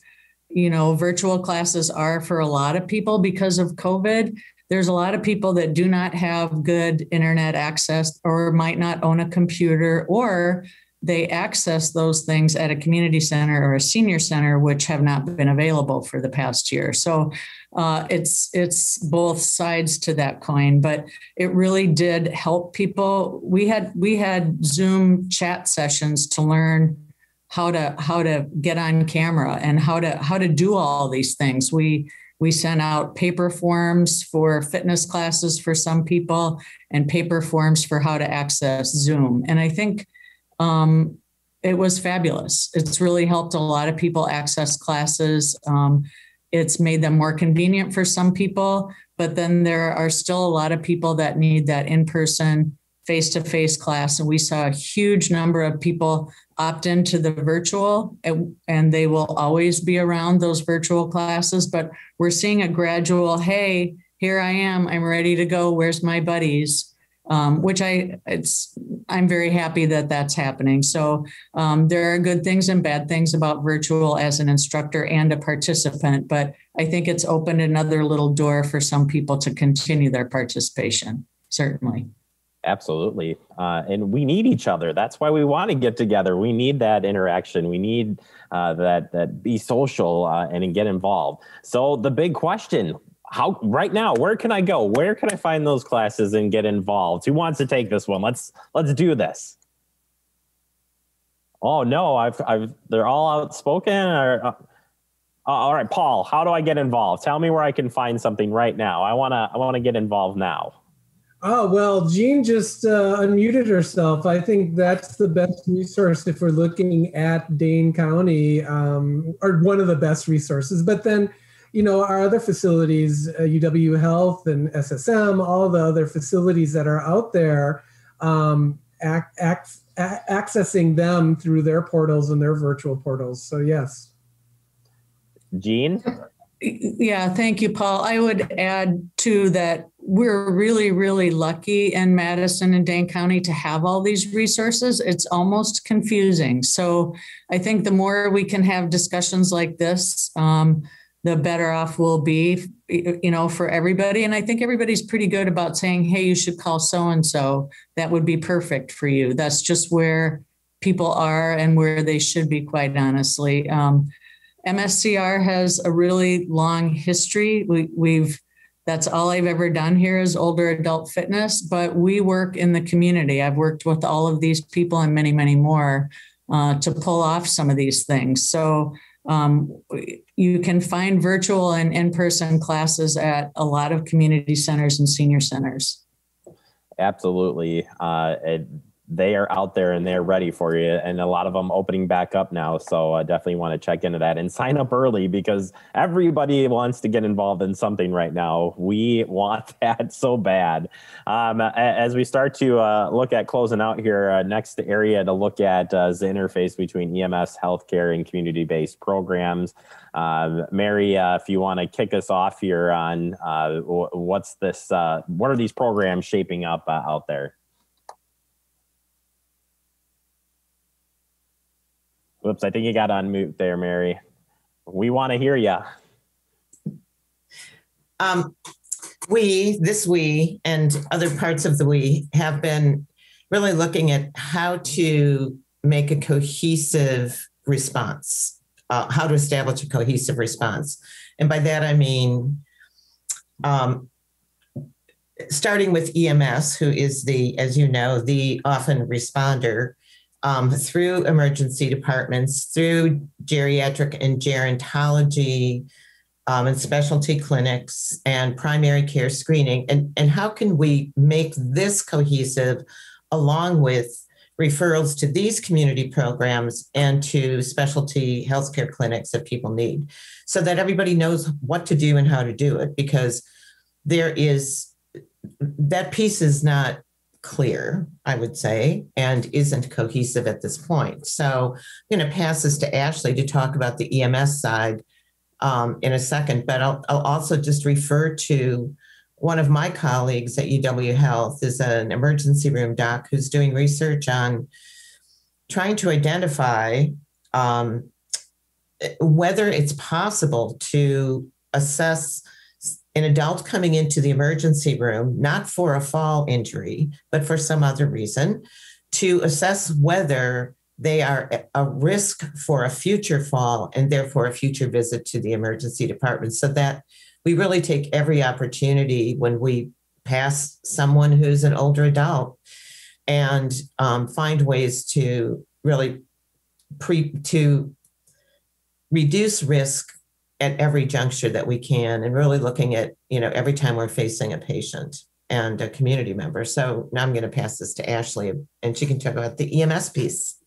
you know virtual classes are for a lot of people because of COVID, there's a lot of people that do not have good internet access or might not own a computer or they access those things at a community center or a senior center which have not been available for the past year. So uh, it's it's both sides to that coin but it really did help people. We had we had zoom chat sessions to learn how to how to get on camera and how to how to do all these things we we sent out paper forms for fitness classes for some people and paper forms for how to access Zoom. And I think um, it was fabulous. It's really helped a lot of people access classes. Um, it's made them more convenient for some people, but then there are still a lot of people that need that in person, face to face class. And we saw a huge number of people opt into the virtual and, they will always be around those virtual classes but we're seeing a gradual hey here i am i'm ready to go where's my buddies? Um, which i it's i'm very happy that that's happening. So um, there are good things and bad things about virtual as an instructor and a participant but i think it's opened another little door for some people to continue their participation certainly Absolutely. Uh, and we need each other. That's why we want to get together. We need that interaction. We need uh, that that be social uh, and get involved. So the big question, how right now, where can I go? Where can I find those classes and get involved? Who wants to take this one? Let's let's do this. Oh no, I've I've they're all outspoken or uh, uh, all right, Paul, how do I get involved? Tell me where I can find something right now. I want to I want to get involved now. Oh, well, Jean just uh, unmuted herself. I think that's the best resource if we're looking at Dane County, um, or one of the best resources. But then, you know, our other facilities, uh, UW Health and SSM, all the other facilities that are out there, um, ac- ac- accessing them through their portals and their virtual portals. So, yes. Jean? Yeah, thank you, Paul. I would add to that we're really, really lucky in Madison and Dane County to have all these resources. It's almost confusing. So I think the more we can have discussions like this, um, the better off we'll be, you know, for everybody. And I think everybody's pretty good about saying, hey, you should call so and so. That would be perfect for you. That's just where people are and where they should be, quite honestly. Um, MSCR has a really long history. We, we've that's all I've ever done here is older adult fitness, but we work in the community. I've worked with all of these people and many, many more uh, to pull off some of these things. So um, you can find virtual and in person classes at a lot of community centers and senior centers. Absolutely. Uh, they are out there and they're ready for you. And a lot of them opening back up now. So I definitely want to check into that and sign up early because everybody wants to get involved in something right now. We want (laughs) that so bad. Um, as we start to uh, look at closing out here, uh, next area to look at uh, is the interface between EMS, healthcare, and community based programs. Um, Mary, uh, if you want to kick us off here on uh, what's this, uh, what are these programs shaping up out there? Whoops, I think you got on mute there, Mary. We want to hear you. Um, we, this we, and other parts of the we have been really looking at how to make a cohesive response, uh, how to establish a cohesive response. And by that, I mean, um, starting with EMS, who is the, as you know, the often responder um, through emergency departments, through geriatric and gerontology, um, and specialty clinics and primary care screening. And, and how can we make this cohesive along with referrals to these community programs and to specialty healthcare clinics that people need so that everybody knows what to do and how to do it because there is that piece is not clear, I would say, and isn't cohesive at this point. So I'm going to pass this to Ashley to talk about the EMS side um, in a second, but I'll, I'll also just refer to one of my colleagues at UW Health is an emergency room doc who's doing research on trying to identify um, whether it's possible to assess an adult coming into the emergency room, not for a fall injury, but for some other reason, to assess whether they are a risk for a future fall and therefore a future visit to the emergency department. So that we really take every opportunity when we pass someone who's an older adult and um, find ways to really pre to reduce risk at every juncture that we can and really looking at you know every time we're facing a patient and a community member so now i'm going to pass this to ashley and she can talk about the ems piece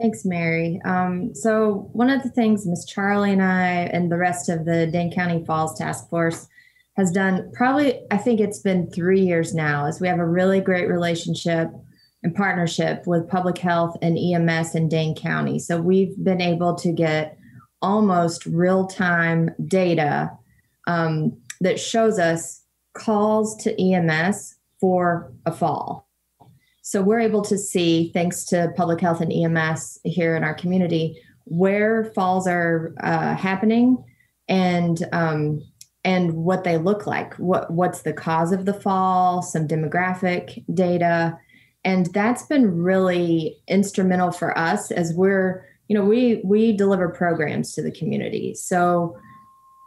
Thanks, Mary. Um, so one of the things Miss Charlie and I and the rest of the Dane County Falls Task Force has done, probably I think it's been three years now, is we have a really great relationship and partnership with public health and EMS in Dane County. So we've been able to get almost real time data um, that shows us calls to EMS for a fall. So we're able to see, thanks to public health and EMS here in our community, where falls are uh, happening and um, and what they look like. What what's the cause of the fall? Some demographic data, and that's been really instrumental for us as we're you know we we deliver programs to the community. So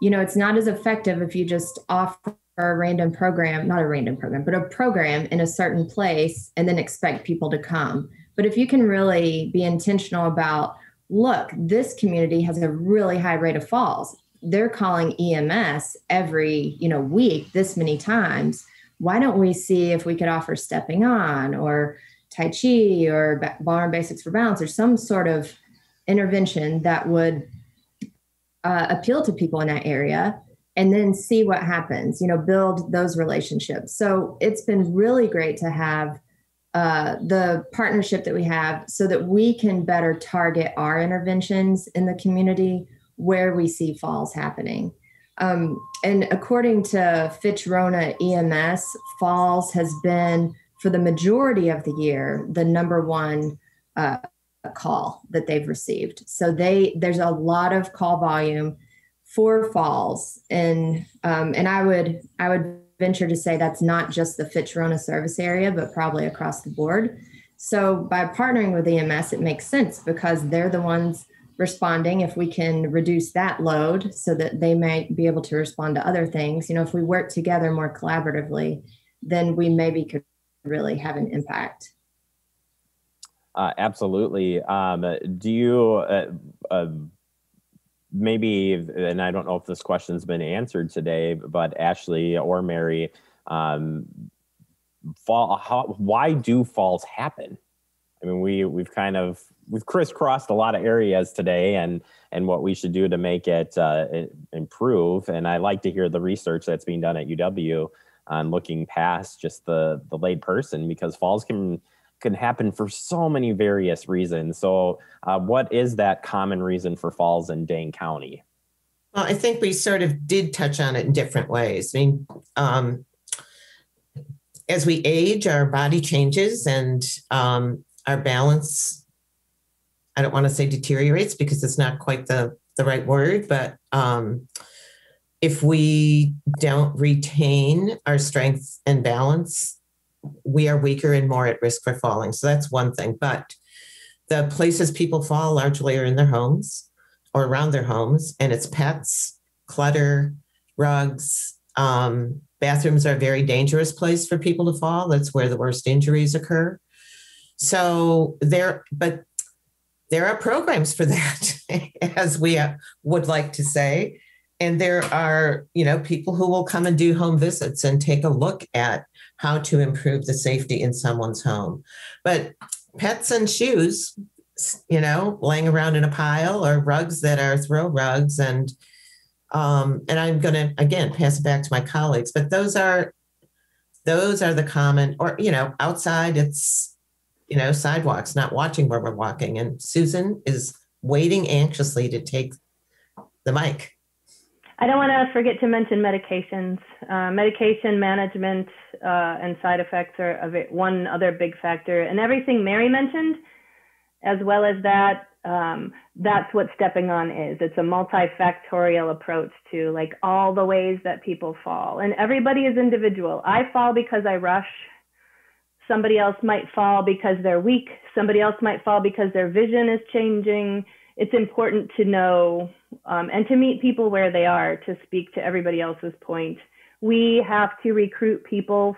you know it's not as effective if you just offer a random program, not a random program, but a program in a certain place and then expect people to come. But if you can really be intentional about, look, this community has a really high rate of falls. They're calling EMS every, you know, week this many times. Why don't we see if we could offer stepping on or Tai Chi or Ballroom Basics for Balance or some sort of intervention that would uh, appeal to people in that area and then see what happens, you know, build those relationships. So it's been really great to have uh, the partnership that we have so that we can better target our interventions in the community where we see falls happening. Um, and according to Fitch-Rona EMS, falls has been for the majority of the year the number one uh, call that they've received. So they there's a lot of call volume for falls. And um, and i would i would venture to say that's not just the Fitch-Rona service area but probably across the board. So by partnering with ems it makes sense because they're the ones responding if we can reduce that load so that they might be able to respond to other things. You know if we work together more collaboratively then we maybe could really have an impact uh, absolutely um, do you uh, uh, maybe, and I don't know if this question's been answered today, but Ashley or Mary, um, fall, how, why do falls happen? I mean, we we've kind of we've crisscrossed a lot of areas today, and and what we should do to make it uh, improve. And I like to hear the research that's being done at UW on looking past just the the lay person because falls can can happen for so many various reasons. So, uh, what is that common reason for falls in Dane County? Well, I think we sort of did touch on it in different ways. I mean, um, as we age, our body changes and um, our balance, I don't want to say deteriorates because it's not quite the, the right word, but um, if we don't retain our strength and balance, we are weaker and more at risk for falling. So that's one thing. But the places people fall largely are in their homes or around their homes, and it's pets, clutter, rugs, um, bathrooms are a very dangerous place for people to fall. That's where the worst injuries occur. So there, but there are programs for that, (laughs) as we would like to say. And there are, you know, people who will come and do home visits and take a look at how to improve the safety in someone's home. But pets and shoes, you know, laying around in a pile or rugs that are throw rugs and um, and I'm going to again pass it back to my colleagues. But those are those are the common, or you know, outside it's you know sidewalks, not watching where we're walking. And Susan is waiting anxiously to take the mic. I don't want to forget to mention medications. Uh, medication management uh, and side effects are one other big factor, and everything Mary mentioned, as well as that, um, that's what stepping on is. It's a multifactorial approach to like all the ways that people fall, and everybody is individual. I fall because I rush. Somebody else might fall because they're weak. Somebody else might fall because their vision is changing. It's important to know um, and to meet people where they are to speak to everybody else's point. We have to recruit people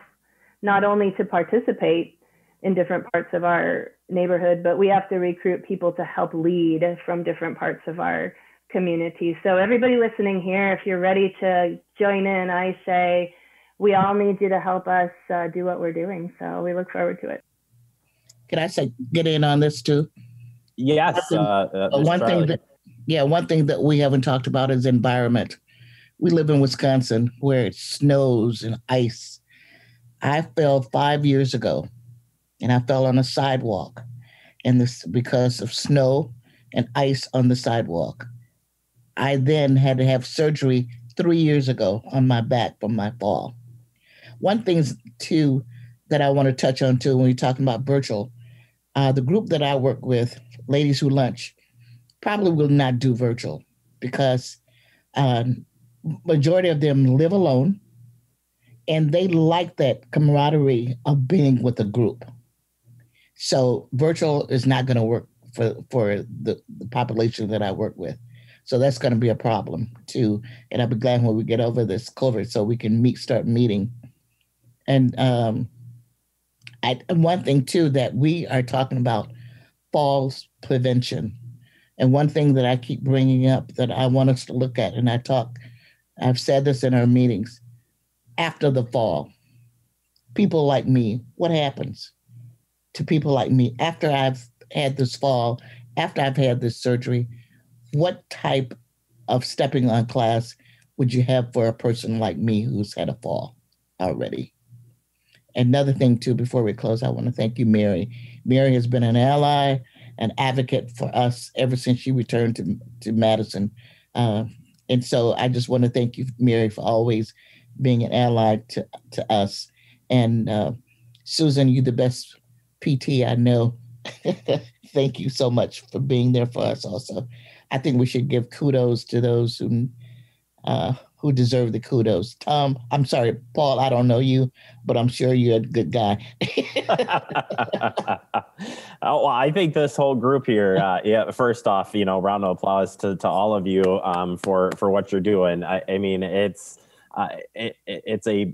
not only to participate in different parts of our neighborhood, but we have to recruit people to help lead from different parts of our community. So, everybody listening here, if you're ready to join in, I say we all need you to help us uh, do what we're doing. So, we look forward to it. Can I say get in on this too? Yes. Uh, uh, one thing that yeah, one thing that we haven't talked about is environment. We live in Wisconsin where it snows and ice. I fell five years ago and I fell on a sidewalk and this because of snow and ice on the sidewalk. I then had to have surgery three years ago on my back from my fall. One thing too that I want to touch on too when we're talking about virtual, uh, the group that I work with, Ladies Who Lunch, probably will not do virtual because um, majority of them live alone and they like that camaraderie of being with a group. So virtual is not going to work for for the, the population that I work with. So that's going to be a problem too. And I'll be glad when we get over this COVID so we can meet, start meeting. And um, I, one thing too that we are talking about falls prevention and one thing that I keep bringing up that I want us to look at, and I talk, I've said this in our meetings, after the fall, people like me, what happens to people like me after I've had this fall, after I've had this surgery? What type of stepping on class would you have for a person like me who's had a fall already? Another thing, too, before we close, I want to thank you, Mary. Mary has been an ally an advocate for us ever since she returned to, to Madison. Uh, and so I just want to thank you, Mary, for always being an ally to, to us. And uh, Susan, you're the best PT I know. (laughs) thank you so much for being there for us also. I think we should give kudos to those who uh, who deserve the kudos. Tom, I'm sorry, Paul, I don't know you, but I'm sure you're a good guy. (laughs) oh, well, I think this whole group here, uh, (laughs) yeah, first off, you know, round of applause to, to all of you um, for, for what you're doing. I, I mean, it's, uh, it, it's a,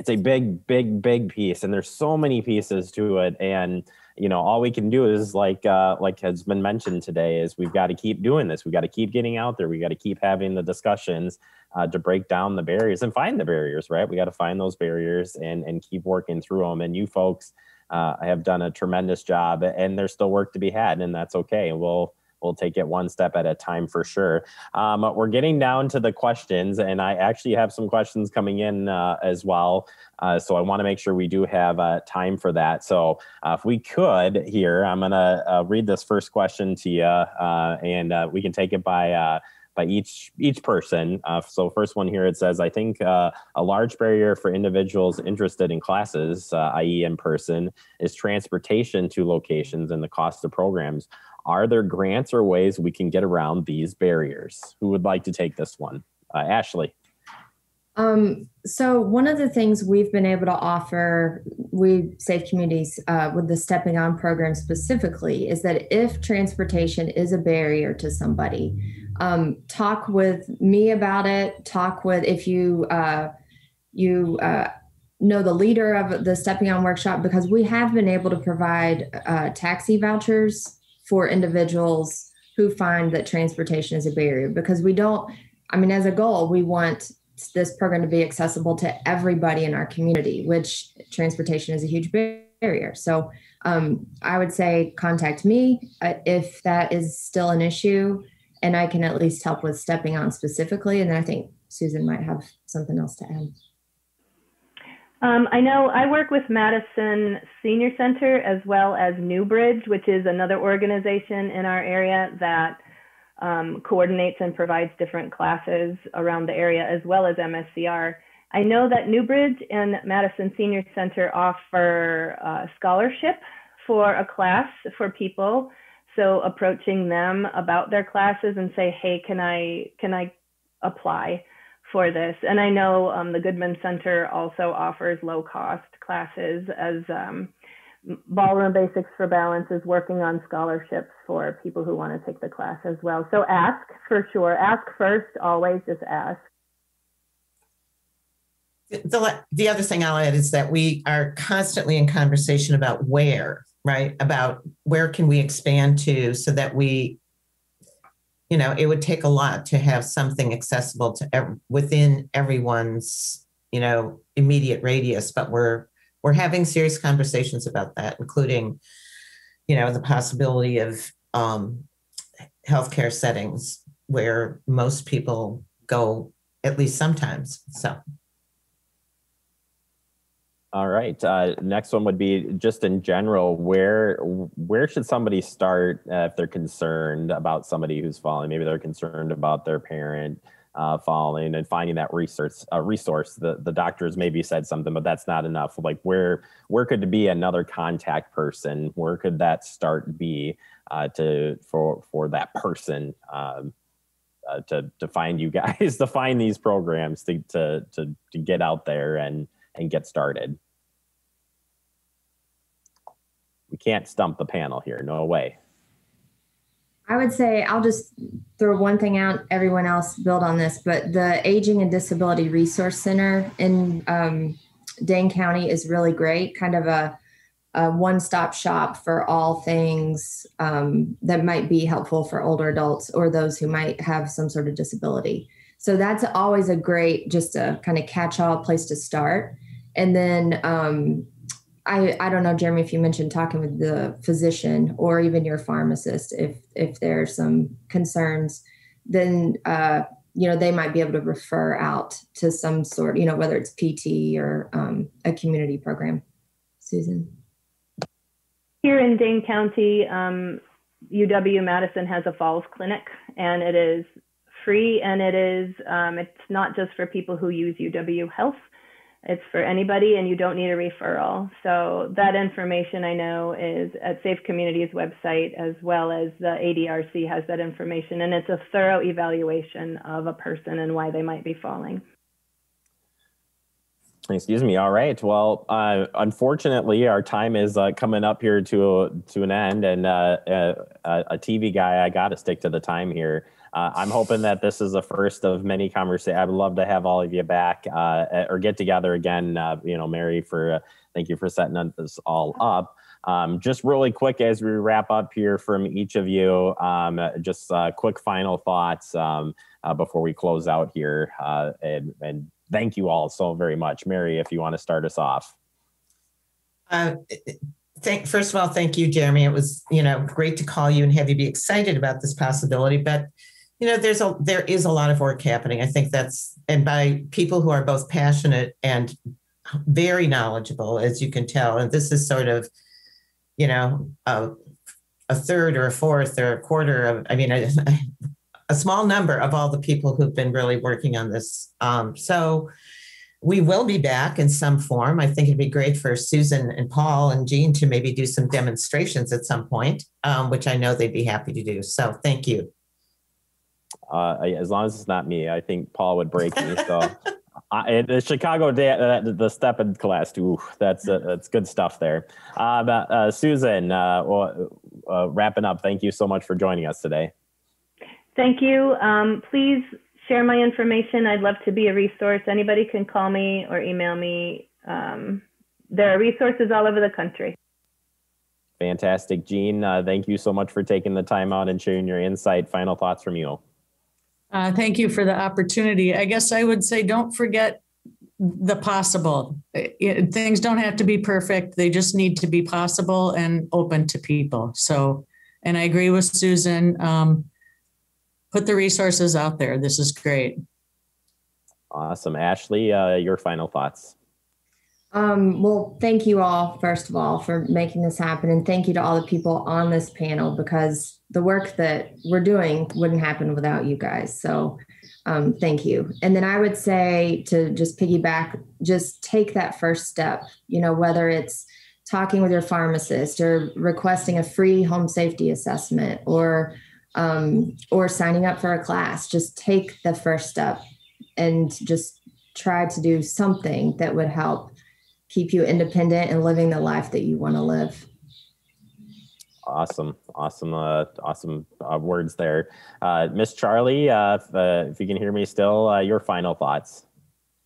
it's a big, big, big piece and there's so many pieces to it. And, you know all we can do is like uh, like has been mentioned today is we've got to keep doing this. We've got to keep getting out there. We got to keep having the discussions uh, to break down the barriers and find the barriers right? We got to find those barriers and and keep working through them and you folks uh, have done a tremendous job and there's still work to be had and that's okay. We'll we'll take it one step at a time for sure. Um, we're getting down to the questions, and I actually have some questions coming in uh, as well. Uh, so I want to make sure we do have uh, time for that. So uh, if we could here, I'm going to uh, read this first question to you, uh, and we can take it by by each each person. Uh, so first one here it says, I think uh, a large barrier for individuals interested in classes, uh, i.e. in person, is transportation to locations and the cost of programs. Are there grants or ways we can get around these barriers? Who would like to take this one? Uh, Ashley. Um, so one of the things we've been able to offer, we Safe Communities uh, with the Stepping On program specifically, is that if transportation is a barrier to somebody, um, talk with me about it. Talk with if you uh, you uh, know the leader of the Stepping On workshop because we have been able to provide uh, taxi vouchers for individuals who find that transportation is a barrier because we don't, I mean, as a goal, we want this program to be accessible to everybody in our community, which transportation is a huge barrier. So um, I would say contact me uh, if that is still an issue and I can at least help with stepping on specifically. And then I think Susan might have something else to add. Um, I know I work with Madison Senior Center as well as Newbridge, which is another organization in our area that um, coordinates and provides different classes around the area, as well as MSCR. I know that Newbridge and Madison Senior Center offer a scholarship for a class for people. So approaching them about their classes and say, hey, can I can I apply for this? And I know um, the Goodman Center also offers low cost classes as um, Ballroom Basics for Balance is working on scholarships for people who want to take the class as well. So ask for sure. Ask first, always just ask. The, the other thing I'll add is that we are constantly in conversation about where, right? About where can we expand to so that we, you know, it would take a lot to have something accessible to ev- within everyone's, you know, immediate radius, but we're we're having serious conversations about that, including, you know, the possibility of um, healthcare settings where most people go at least sometimes. So. All right. Uh, next one would be just in general, where where should somebody start uh, if they're concerned about somebody who's falling? Maybe they're concerned about their parent uh, following and finding that resource uh, resource the the doctors maybe said something but that's not enough like where where could be another contact person where could that start be uh, to for for that person um, uh, to to find you guys (laughs) to find these programs to to to, to get out there and and get started we can't stump the panel here no way I would say I'll just throw one thing out. Everyone else build on this, but the Aging and Disability Resource Center in um, Dane County is really great. Kind of a, a one-stop shop for all things um, that might be helpful for older adults or those who might have some sort of disability. So that's always a great, just a kind of catch-all place to start. And then um, I, I don't know, Jeremy, if you mentioned talking with the physician or even your pharmacist, if if there's some concerns, then uh, you know they might be able to refer out to some sort, you know, whether it's PT or um, a community program. Susan. Here in Dane County, um, UW Madison has a falls clinic, and it is free, and it is um, it's not just for people who use UW Health it's for anybody and you don't need a referral. So that information I know is at Safe Communities website as well as the ADRC has that information and it's a thorough evaluation of a person and why they might be falling. Excuse me. All right. Well, uh, unfortunately, our time is uh, coming up here to to an end, and uh, uh a, a TV guy, I got to stick to the time here. Uh, I'm hoping that this is the first of many conversations. I would love to have all of you back uh, or get together again. you know, Mary, for thank you for setting this all up. Um, just really quick as we wrap up here from each of you, um, just quick final thoughts um, before we close out here, and, and thank you all so very much. Mary, if you want to start us off. Uh, thank, first of all, thank you, Jeremy. It was, you know, great to call you and have you be excited about this possibility. But, you know, there's a there is a lot of work happening. I think that's and by people who are both passionate and very knowledgeable, as you can tell. And this is sort of, you know, a, a third or a fourth or a quarter of, I mean, (laughs) a small number of all the people who've been really working on this. Um, so we will be back in some form. I think it'd be great for Susan and Paul and Jean to maybe do some demonstrations at some point, um, which I know they'd be happy to do. So thank you. Uh, as long as it's not me, I think Paul would break me. So (laughs) uh, the Chicago day, uh, the Steppin' class, ooh, that's uh, that's good stuff there. Um, uh, Susan, well, wrapping up, thank you so much for joining us today. Thank you. Um, please share my information. I'd love to be a resource. Anybody can call me or email me. Um, there are resources all over the country. Fantastic, Jean. Uh, thank you so much for taking the time out and sharing your insight. Final thoughts from you. Uh, thank you for the opportunity. I guess I would say don't forget the possible. It, it, things don't have to be perfect. They just need to be possible and open to people. So, and I agree with Susan. Um, put the resources out there. This is great. Awesome. Ashley, uh, your final thoughts. Um, well, thank you all, first of all, for making this happen. And thank you to all the people on this panel because the work that we're doing wouldn't happen without you guys. So um, thank you. And then I would say to just piggyback, just take that first step, you know, whether it's talking with your pharmacist or requesting a free home safety assessment or um, or signing up for a class, just take the first step and just try to do something that would help keep you independent and living the life that you want to live. Awesome, awesome, uh, awesome uh, words there, uh, Miss Charlie. Uh, if, uh, if, you can hear me still, uh, your final thoughts.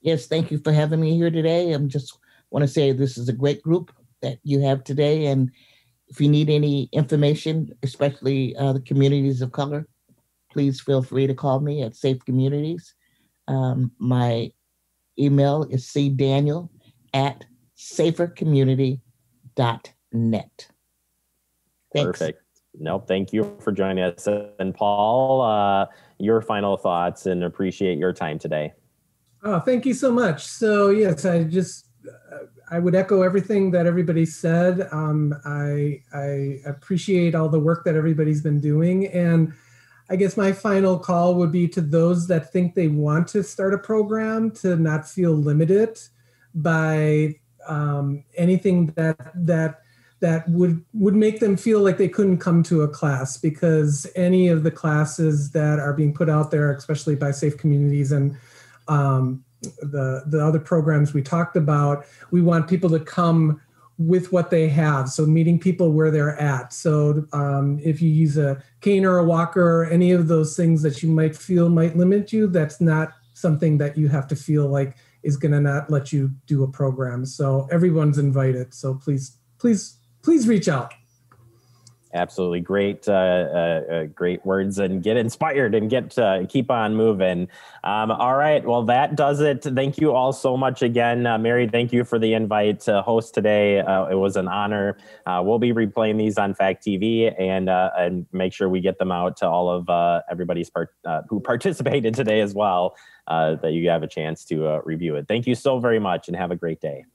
Yes, thank you for having me here today. I'm just want to say this is a great group that you have today, and if you need any information, especially the communities of color, please feel free to call me at Safe Communities. Um, my email is cdaniel at safercommunity.net. Thanks. Perfect. No, Thank you for joining us. And Paul, uh, your final thoughts and appreciate your time today. Oh, thank you so much. So yes, I just uh, I would echo everything that everybody said. Um, I I appreciate all the work that everybody's been doing, and I guess my final call would be to those that think they want to start a program to not feel limited by um, anything that that that would would make them feel like they couldn't come to a class because any of the classes that are being put out there, especially by Safe Communities and um, the the other programs we talked about, we want people to come with what they have. So meeting people where they're at. So um, if you use a cane or a walker or any of those things that you might feel might limit you, that's not something that you have to feel like is going to not let you do a program. So everyone's invited. So please, please, please reach out. Absolutely great, uh, uh, uh, great words, and get inspired and get uh, keep on moving. Um, all right, well that does it. Thank you all so much again, uh, Mary. Thank you for the invite to host today. Uh, it was an honor. we'll be replaying these on Fact TV and and make sure we get them out to all of everybody's part who (laughs) participated today as well. that you have a chance to review it. Thank you so very much, and have a great day.